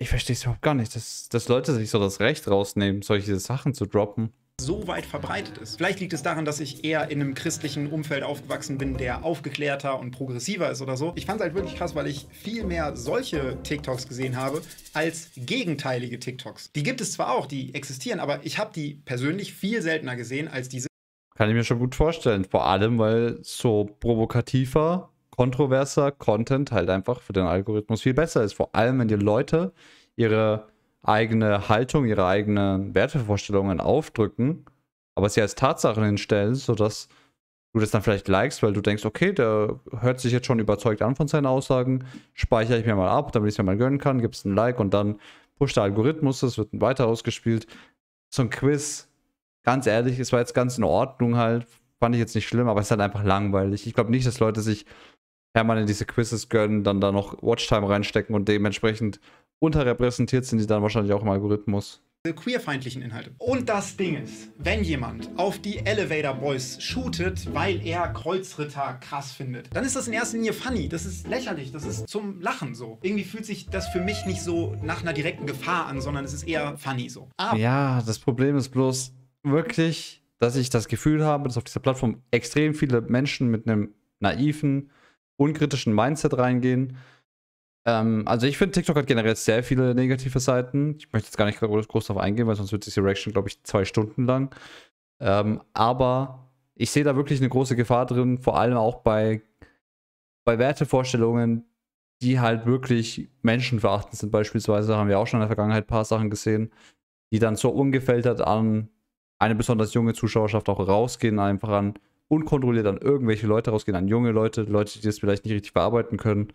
ich verstehe es überhaupt gar nicht, dass, dass Leute sich so das Recht rausnehmen, solche Sachen zu droppen. so weit verbreitet ist. Vielleicht liegt es daran, dass ich eher in einem christlichen Umfeld aufgewachsen bin, der aufgeklärter und progressiver ist oder so. Ich fand es halt wirklich krass, weil ich viel mehr solche TikToks gesehen habe als gegenteilige TikToks. Die gibt es zwar auch, die existieren, aber ich habe die persönlich viel seltener gesehen als diese Kann ich mir schon gut vorstellen. Vor allem, weil so provokativer, kontroverser Content halt einfach für den Algorithmus viel besser ist. Vor allem, wenn die Leute ihre eigene Haltung, ihre eigenen Wertevorstellungen aufdrücken, aber sie als Tatsachen hinstellen, sodass du das dann vielleicht likest, weil du denkst, okay, der hört sich jetzt schon überzeugt an von seinen Aussagen, speichere ich mir mal ab, damit ich es mir mal gönnen kann, gibst ein Like und dann pusht der Algorithmus, das wird weiter ausgespielt. So ein Quiz, ganz ehrlich, es war jetzt ganz in Ordnung halt, fand ich jetzt nicht schlimm, aber es ist halt einfach langweilig. Ich glaube nicht, dass Leute sich permanent diese Quizzes gönnen, dann da noch Watchtime reinstecken und dementsprechend unterrepräsentiert sind die dann wahrscheinlich auch im Algorithmus. queerfeindlichen Inhalte. Und das Ding ist, wenn jemand auf die Elevator Boys shootet, weil er Kreuzritter krass findet, dann ist das in erster Linie funny. Das ist lächerlich. Das ist zum Lachen so. Irgendwie fühlt sich das für mich nicht so nach einer direkten Gefahr an, sondern es ist eher funny so. Aber Ja, das Problem ist bloß wirklich, dass ich das Gefühl habe, dass auf dieser Plattform extrem viele Menschen mit einem naiven, unkritischen Mindset reingehen Ähm, also ich finde, TikTok hat generell sehr viele negative Seiten. Ich möchte jetzt gar nicht groß, darauf eingehen, weil sonst wird diese Reaction, glaube ich, zwei Stunden lang. Ähm, aber ich sehe da wirklich eine große Gefahr drin, vor allem auch bei, bei Wertevorstellungen, die halt wirklich menschenverachtend sind. Beispielsweise haben wir auch schon in der Vergangenheit ein paar Sachen gesehen, die dann so ungefiltert an eine besonders junge Zuschauerschaft auch rausgehen, einfach an unkontrolliert an irgendwelche Leute rausgehen, an junge Leute, Leute, die das vielleicht nicht richtig verarbeiten können.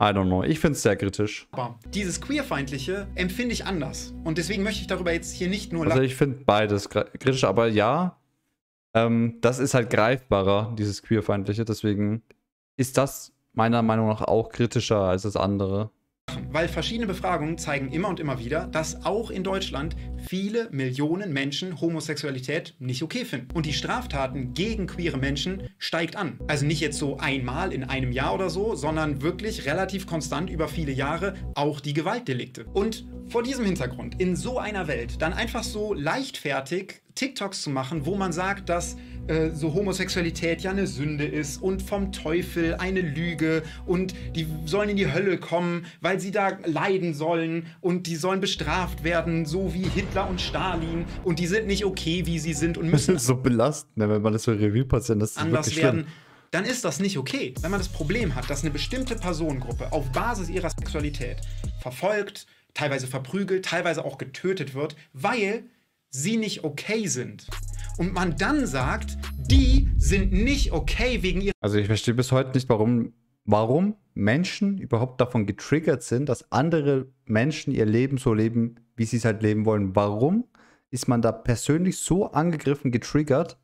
I don't know. Ich finde es sehr kritisch. Aber dieses Queerfeindliche empfinde ich anders. Und deswegen möchte ich darüber jetzt hier nicht nur Also ich finde beides kritisch, aber ja, ähm, das ist halt greifbarer, dieses Queerfeindliche. Deswegen ist das meiner Meinung nach auch kritischer als das andere. Weil verschiedene Befragungen zeigen immer und immer wieder, dass auch in Deutschland viele Millionen Menschen Homosexualität nicht okay finden. Und die Straftaten gegen queere Menschen steigt an. Also nicht jetzt so einmal in einem Jahr oder so, sondern wirklich relativ konstant über viele Jahre auch die Gewaltdelikte. Und vor diesem Hintergrund, in so einer Welt, dann einfach so leichtfertig TikToks zu machen, wo man sagt, dass äh, so Homosexualität ja eine Sünde ist und vom Teufel eine Lüge und die sollen in die Hölle kommen, weil sie da leiden sollen und die sollen bestraft werden, so wie Hitler und Stalin und die sind nicht okay, wie sie sind und Das müssen ist so belastend, ne, wenn man das so Revue passiert. Das ist anders werden. schlimm. Dann ist das nicht okay. Wenn man das Problem hat, dass eine bestimmte Personengruppe auf Basis ihrer Sexualität verfolgt, teilweise verprügelt, teilweise auch getötet wird, weil sie nicht okay sind. Und man dann sagt, die sind nicht okay wegen ihrer Also ich verstehe bis heute nicht, warum, warum Menschen überhaupt davon getriggert sind, dass andere Menschen ihr Leben so leben, wie sie es halt leben wollen. Warum ist man da persönlich so angegriffen, getriggert,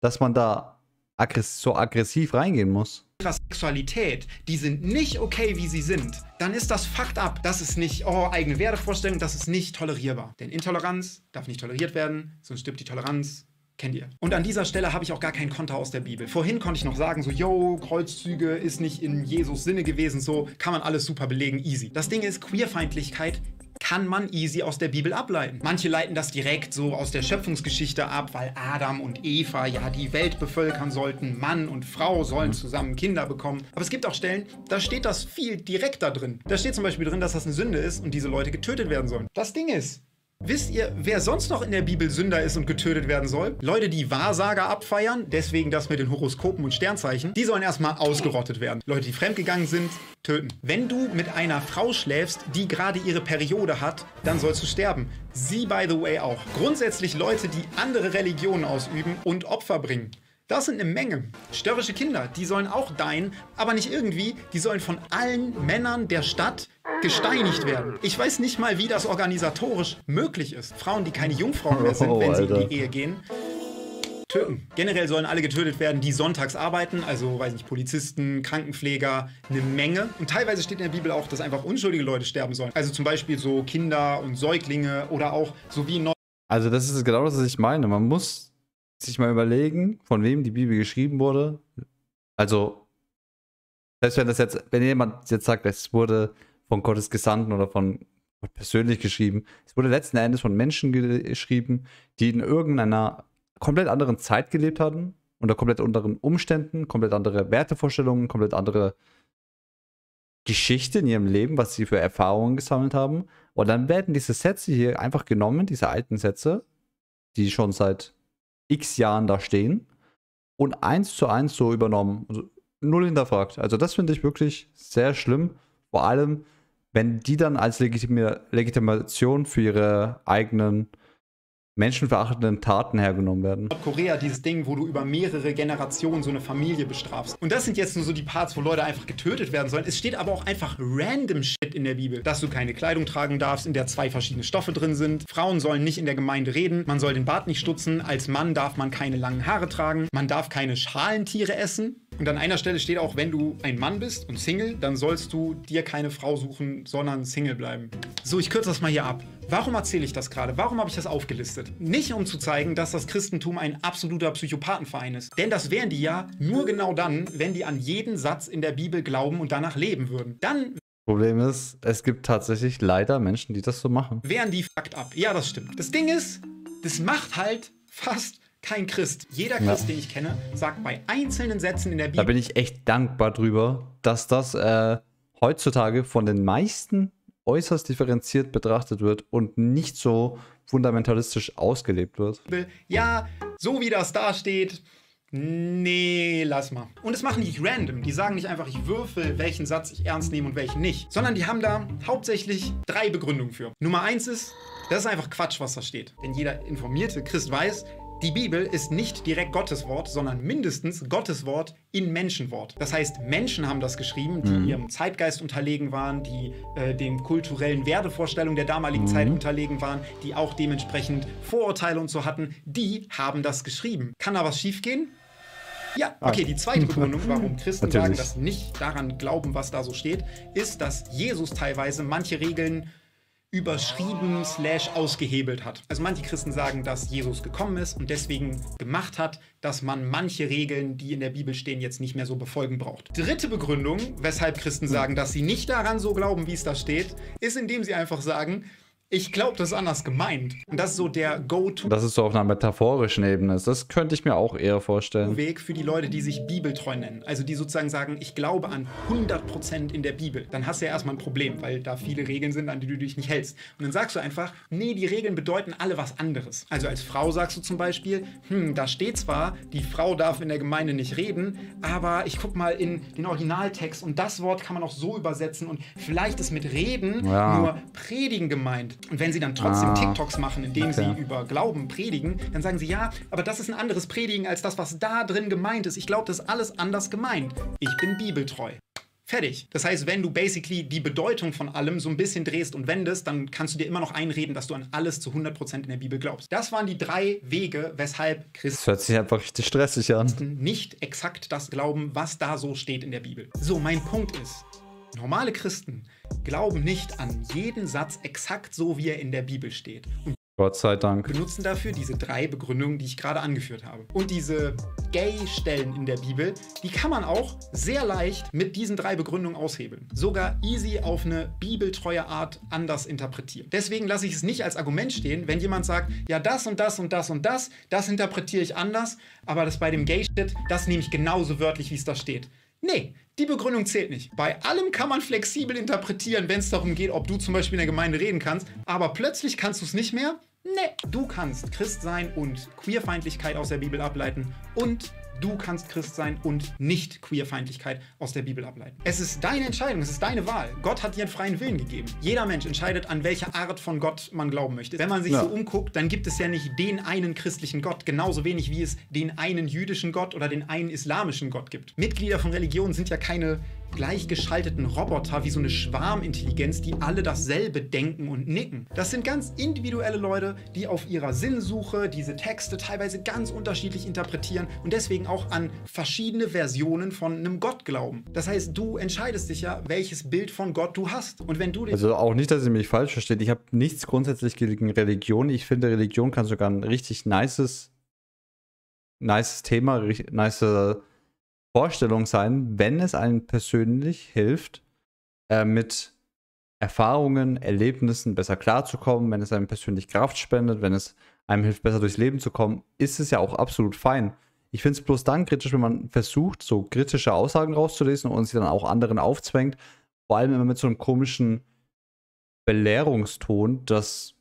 dass man da aggress so aggressiv reingehen muss? Sexualität, die sind nicht okay, wie sie sind, dann ist das fucked up. Das ist nicht, oh, eigene Wertevorstellung, das ist nicht tolerierbar. Denn Intoleranz darf nicht toleriert werden, sonst stirbt die Toleranz. Kennt ihr. Und an dieser Stelle habe ich auch gar keinen Konter aus der Bibel. Vorhin konnte ich noch sagen, so, yo, Kreuzzüge ist nicht in Jesus Sinne gewesen, so kann man alles super belegen, easy. Das Ding ist, Queerfeindlichkeit kann man easy aus der Bibel ableiten. Manche leiten das direkt so aus der Schöpfungsgeschichte ab, weil Adam und Eva ja die Welt bevölkern sollten, Mann und Frau sollen zusammen Kinder bekommen. Aber es gibt auch Stellen, da steht das viel direkter drin. Da steht zum Beispiel drin, dass das eine Sünde ist und diese Leute getötet werden sollen. Das Ding ist, Wisst ihr, wer sonst noch in der Bibel Sünder ist und getötet werden soll? Leute, die Wahrsager abfeiern, deswegen das mit den Horoskopen und Sternzeichen, die sollen erstmal ausgerottet werden. Leute, die fremdgegangen sind, töten. Wenn du mit einer Frau schläfst, die gerade ihre Periode hat, dann sollst du sterben. Sie, by the way, auch. Grundsätzlich Leute, die andere Religionen ausüben und Opfer bringen. Das sind eine Menge. Störrische Kinder, die sollen auch dein, aber nicht irgendwie, die sollen von allen Männern der Stadt gesteinigt werden. Ich weiß nicht mal, wie das organisatorisch möglich ist. Frauen, die keine Jungfrauen mehr sind, Oh, wenn sie Alter. in die Ehe gehen, töten. Generell sollen alle getötet werden, die sonntags arbeiten, also weiß nicht, Polizisten, Krankenpfleger, eine Menge. Und teilweise steht in der Bibel auch, dass einfach unschuldige Leute sterben sollen. Also zum Beispiel so Kinder und Säuglinge oder auch so wie in Nord Also das ist genau das, was ich meine. Man muss sich mal überlegen, von wem die Bibel geschrieben wurde. Also, selbst wenn das jetzt, wenn jemand jetzt sagt, es wurde von Gottes Gesandten oder von Gott persönlich geschrieben, es wurde letzten Endes von Menschen ge- geschrieben, die in irgendeiner komplett anderen Zeit gelebt hatten, unter komplett anderen Umständen, komplett andere Wertevorstellungen, komplett andere Geschichte in ihrem Leben, was sie für Erfahrungen gesammelt haben. Und dann werden diese Sätze hier einfach genommen, diese alten Sätze, die schon seit x Jahren da stehen, und eins zu eins so übernommen. Also null hinterfragt. Also das finde ich wirklich sehr schlimm. Vor allem, wenn die dann als Legitimi Legitimation für ihre eigenen menschenverachtenden Taten hergenommen werden. Nordkorea dieses Ding, wo du über mehrere Generationen so eine Familie bestrafst. Und das sind jetzt nur so die Parts, wo Leute einfach getötet werden sollen. Es steht aber auch einfach random Shit in der Bibel, dass du keine Kleidung tragen darfst, in der zwei verschiedene Stoffe drin sind. Frauen sollen nicht in der Gemeinde reden, man soll den Bart nicht stutzen, als Mann darf man keine langen Haare tragen, man darf keine Schalentiere essen. Und an einer Stelle steht auch, wenn du ein Mann bist und Single, dann sollst du dir keine Frau suchen, sondern Single bleiben. So, ich kürze das mal hier ab. Warum erzähle ich das gerade? Warum habe ich das aufgelistet? Nicht um zu zeigen, dass das Christentum ein absoluter Psychopathenverein ist. Denn das wären die ja nur genau dann, wenn die an jeden Satz in der Bibel glauben und danach leben würden. Dann Problem ist, es gibt tatsächlich leider Menschen, die das so machen. wären die fucked up. Ja, das stimmt. Das Ding ist, das macht halt fast kein Christ. Jeder Ja. Christ, den ich kenne, sagt bei einzelnen Sätzen in der Da Bibel, bin ich echt dankbar drüber, dass das äh, heutzutage von den meisten äußerst differenziert betrachtet wird und nicht so fundamentalistisch ausgelebt wird. Ja, so wie das da steht. Nee, lass mal. Und es machen die nicht random. Die sagen nicht einfach, ich würfel, welchen Satz ich ernst nehme und welchen nicht. Sondern die haben da hauptsächlich drei Begründungen für. Nummer eins ist, das ist einfach Quatsch, was da steht. Denn jeder informierte Christ weiß, die Bibel ist nicht direkt Gottes Wort, sondern mindestens Gottes Wort in Menschenwort. Das heißt, Menschen haben das geschrieben, die Mhm. ihrem Zeitgeist unterlegen waren, die äh, den kulturellen Wertevorstellungen der damaligen Mhm. Zeit unterlegen waren, die auch dementsprechend Vorurteile und so hatten. Die haben das geschrieben. Kann da was schiefgehen? Ja, Ah. okay, die zweite Begründung, warum Christen sagen, dass nicht daran glauben, was da so steht, ist, dass Jesus teilweise manche Regeln überschrieben slash ausgehebelt hat. Also manche Christen sagen, dass Jesus gekommen ist und deswegen gemacht hat, dass man manche Regeln, die in der Bibel stehen, jetzt nicht mehr so befolgen braucht. Dritte Begründung, weshalb Christen sagen, dass sie nicht daran so glauben, wie es da steht, ist, indem sie einfach sagen, ich glaube, das ist anders gemeint. Und das ist so der Go-To. Das ist so auf einer metaphorischen Ebene. Das könnte ich mir auch eher vorstellen. Weg für die Leute, die sich bibeltreu nennen. Also die sozusagen sagen, ich glaube an 100% in der Bibel. Dann hast du ja erstmal ein Problem, weil da viele Regeln sind, an die du dich nicht hältst. Und dann sagst du einfach, nee, die Regeln bedeuten alle was anderes. Also als Frau sagst du zum Beispiel, hm, da steht zwar, die Frau darf in der Gemeinde nicht reden, aber ich guck mal in den Originaltext und das Wort kann man auch so übersetzen und vielleicht ist mit reden Ja. nur predigen gemeint. Und wenn sie dann trotzdem Ah. TikToks machen, indem Okay. sie über Glauben predigen, dann sagen sie, ja, aber das ist ein anderes Predigen als das, was da drin gemeint ist. Ich glaube, das ist alles anders gemeint. Ich bin bibeltreu. Fertig. Das heißt, wenn du basically die Bedeutung von allem so ein bisschen drehst und wendest, dann kannst du dir immer noch einreden, dass du an alles zu 100% in der Bibel glaubst. Das waren die drei Wege, weshalb Das Christen hört sich einfach richtig stressig an. nicht exakt das glauben, was da so steht in der Bibel. So, mein Punkt ist, normale Christen glauben nicht an jeden Satz exakt so, wie er in der Bibel steht. Und Gott sei Dank. benutzen dafür diese drei Begründungen, die ich gerade angeführt habe. Und diese Gay-Stellen in der Bibel, die kann man auch sehr leicht mit diesen drei Begründungen aushebeln. Sogar easy auf eine bibeltreue Art anders interpretieren. Deswegen lasse ich es nicht als Argument stehen, wenn jemand sagt, ja, das und das und das und das, das interpretiere ich anders, aber das bei dem Gay-Shit, das nehme ich genauso wörtlich, wie es da steht. Nee, die Begründung zählt nicht. Bei allem kann man flexibel interpretieren, wenn es darum geht, ob du zum Beispiel in der Gemeinde reden kannst, aber plötzlich kannst du es nicht mehr. Nee, du kannst Christ sein und Queerfeindlichkeit aus der Bibel ableiten und du kannst Christ sein und nicht Queerfeindlichkeit aus der Bibel ableiten. Es ist deine Entscheidung, es ist deine Wahl. Gott hat dir einen freien Willen gegeben. Jeder Mensch entscheidet, an welche Art von Gott man glauben möchte. Wenn man sich Ja. so umguckt, dann gibt es ja nicht den einen christlichen Gott, genauso wenig wie es den einen jüdischen Gott oder den einen islamischen Gott gibt. Mitglieder von Religionen sind ja keine gleichgeschalteten Roboter wie so eine Schwarmintelligenz, die alle dasselbe denken und nicken. Das sind ganz individuelle Leute, die auf ihrer Sinnsuche diese Texte teilweise ganz unterschiedlich interpretieren und deswegen auch an verschiedene Versionen von einem Gott glauben. Das heißt, du entscheidest dich ja, welches Bild von Gott du hast. Und wenn du Also auch nicht, dass ihr mich falsch versteht. Ich habe nichts grundsätzlich gegen Religion. Ich finde, Religion kann sogar ein richtig nices, nices Thema, nice Vorstellung sein, wenn es einem persönlich hilft, äh, mit Erfahrungen, Erlebnissen besser klarzukommen, wenn es einem persönlich Kraft spendet, wenn es einem hilft, besser durchs Leben zu kommen, ist es ja auch absolut fein. Ich finde es bloß dann kritisch, wenn man versucht, so kritische Aussagen rauszulesen und sie dann auch anderen aufzwängt, vor allem immer mit so einem komischen Belehrungston, dass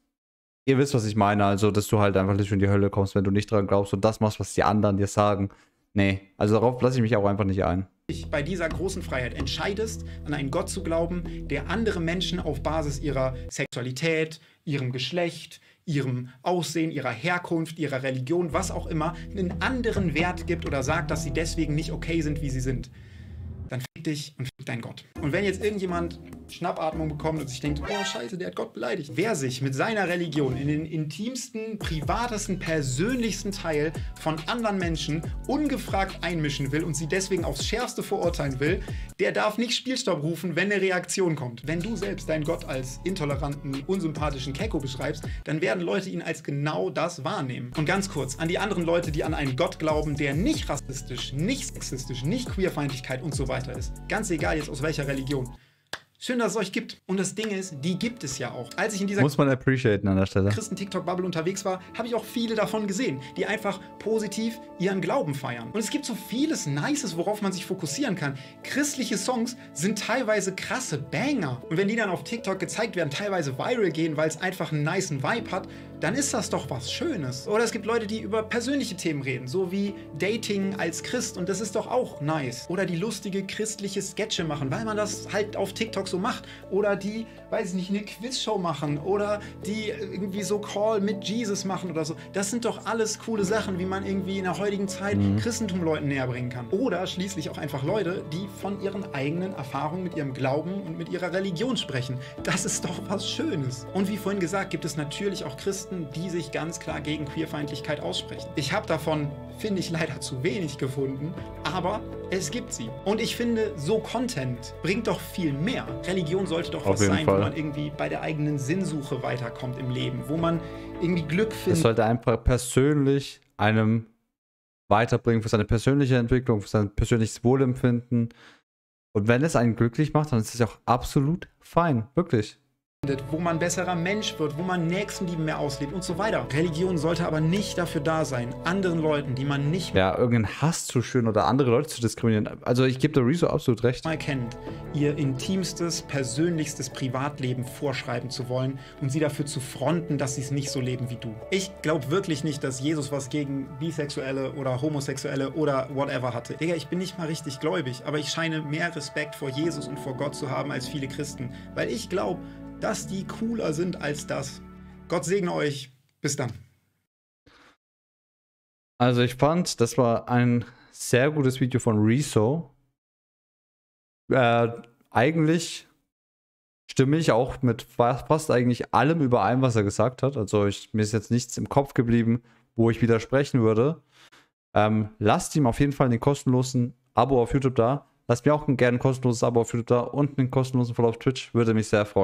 ihr wisst, was ich meine, also dass du halt einfach nicht in die Hölle kommst, wenn du nicht dran glaubst und das machst, was die anderen dir sagen. Nee, also darauf lasse ich mich auch einfach nicht ein. dich bei dieser großen Freiheit entscheidest, an einen Gott zu glauben, der andere Menschen auf Basis ihrer Sexualität, ihrem Geschlecht, ihrem Aussehen, ihrer Herkunft, ihrer Religion, was auch immer, einen anderen Wert gibt oder sagt, dass sie deswegen nicht okay sind, wie sie sind, dann fick dich und fick dein Gott. Und wenn jetzt irgendjemand Schnappatmung bekommt und sich denkt, oh scheiße, der hat Gott beleidigt. Wer sich mit seiner Religion in den intimsten, privatesten, persönlichsten Teil von anderen Menschen ungefragt einmischen will und sie deswegen aufs Schärfste verurteilen will, der darf nicht Spielstopp rufen, wenn eine Reaktion kommt. Wenn du selbst deinen Gott als intoleranten, unsympathischen Kecko beschreibst, dann werden Leute ihn als genau das wahrnehmen. Und ganz kurz, an die anderen Leute, die an einen Gott glauben, der nicht rassistisch, nicht sexistisch, nicht Queerfeindlichkeit und so weiter ist. Ganz egal jetzt aus welcher Religion. Schön, dass es euch gibt. Und das Ding ist, die gibt es ja auch. Als ich in dieser Muss man appreciaten an der Stelle. Christen-TikTok-Bubble unterwegs war, habe ich auch viele davon gesehen, die einfach positiv ihren Glauben feiern. Und es gibt so vieles Nices, worauf man sich fokussieren kann. Christliche Songs sind teilweise krasse Banger. Und wenn die dann auf TikTok gezeigt werden, teilweise viral gehen, weil es einfach einen niceen Vibe hat, dann ist das doch was Schönes. Oder es gibt Leute, die über persönliche Themen reden, so wie Dating als Christ und das ist doch auch nice. Oder die lustige christliche Sketche machen, weil man das halt auf TikTok so macht. Oder die, weiß ich nicht, eine Quizshow machen oder die irgendwie so Call mit Jesus machen oder so. Das sind doch alles coole Sachen, wie man irgendwie in der heutigen Zeit Mhm. Christentum Leuten näher bringen kann. Oder schließlich auch einfach Leute, die von ihren eigenen Erfahrungen mit ihrem Glauben und mit ihrer Religion sprechen. Das ist doch was Schönes. Und wie vorhin gesagt, gibt es natürlich auch Christen, die sich ganz klar gegen Queerfeindlichkeit aussprechen. Ich habe davon, finde ich, leider zu wenig gefunden, aber es gibt sie. Und ich finde, so Content bringt doch viel mehr. Religion sollte doch Auf was sein, Fall. wo man irgendwie bei der eigenen Sinnsuche weiterkommt im Leben, wo man irgendwie Glück Es findet. sollte einfach persönlich einem weiterbringen für seine persönliche Entwicklung, für sein persönliches Wohlempfinden. Und wenn es einen glücklich macht, dann ist es ja auch absolut fein. Wirklich. Wo man besserer Mensch wird, wo man Nächstenliebe mehr auslebt und so weiter. Religion sollte aber nicht dafür da sein, anderen Leuten, die man nicht Ja, irgendeinen Hass zu schüren oder andere Leute zu diskriminieren. Also ich gebe der Rezo absolut recht. mal kennt, ihr intimstes, persönlichstes Privatleben vorschreiben zu wollen und sie dafür zu fronten, dass sie es nicht so leben wie du. Ich glaube wirklich nicht, dass Jesus was gegen Bisexuelle oder Homosexuelle oder whatever hatte. Digga, ich bin nicht mal richtig gläubig, aber ich scheine mehr Respekt vor Jesus und vor Gott zu haben als viele Christen, weil ich glaube, dass die cooler sind als das. Gott segne euch. Bis dann. Also ich fand, das war ein sehr gutes Video von Rezo. Äh, eigentlich stimme ich auch mit fa- fast eigentlich allem überein, was er gesagt hat. Also ich, mir ist jetzt nichts im Kopf geblieben, wo ich widersprechen würde. Ähm, lasst ihm auf jeden Fall den kostenlosen Abo auf YouTube da. Lasst mir auch gerne ein kostenloses Abo auf YouTube da und einen kostenlosen Follow auf Twitch. Würde mich sehr freuen.